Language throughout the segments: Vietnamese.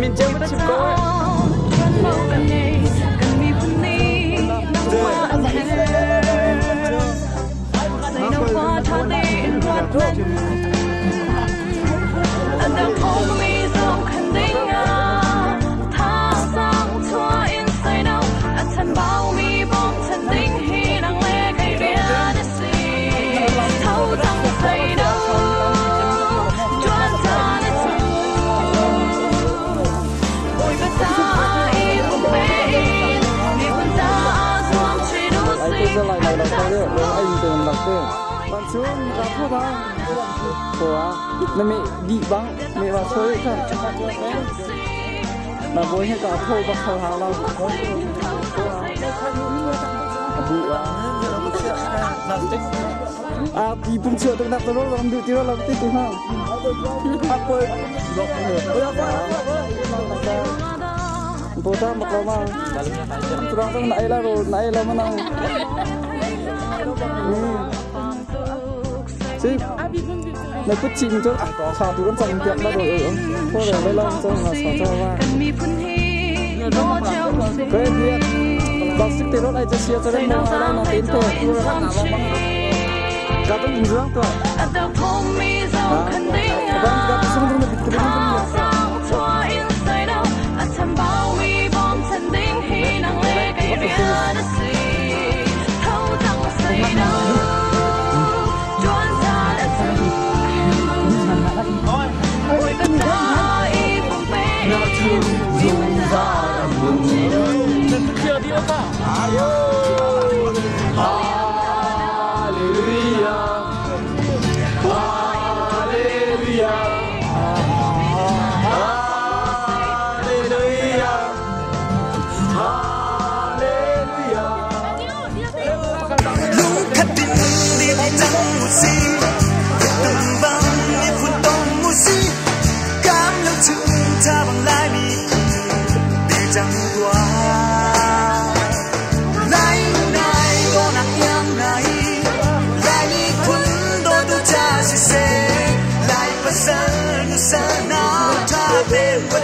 Mình chưa. Anh từ bạn xuống ra thôi. Ba à, nó mẹ đi băng mẹ bà chơi thôi. Mà bố hẹn cả thôi bắt thầu hàng lâu bụ à À bị bung sữa tôi đặt tôi làm được thì làm tiếp tục ha apa Puta nãy là rồi nãy là mà nào chứ Nó cứ chìm cho à, sao từ vẫn dòng tiệm ra rồi ở thôi để lấy lòng cho là sao cho va Cái biết. Bác sĩ tiền rốt này cho xia cho nên mong ai là nó tiến thôi Cô là nào băng băng Gà tôi nhìn dưỡng thôi 心中在涌流。这地方，哎呦，哈利路亚，哈利路亚，哈利路亚，哈利路亚。路可定，你的掌握。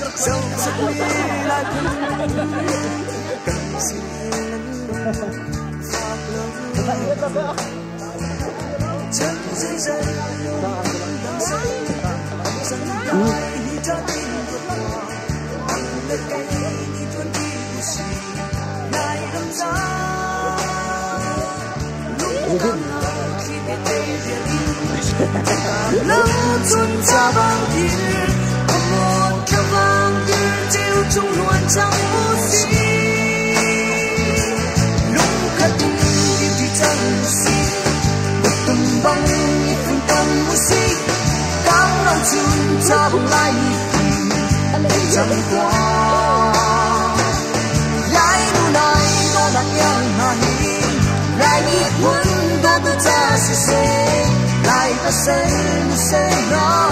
kasika. Thật sự là không chơi chưa? Sông sức mi lại cứ cần gì chân dây dây cho tim vượt qua anh lên cây đi tuôn đi của gì này đâm ra lúc càng khi biết đây lâu ra bao nhiêu vang như luôn trong luồn trong lúc khát đi thì chẳng gì một tầm băng như phương tâm oxy cao lòng chun cha bùng lại chẳng qua. Lại nu này có đặt yang hani lại đi muốn đôi tôi cha sẽ sẽ lại ta sẽ sẽ nói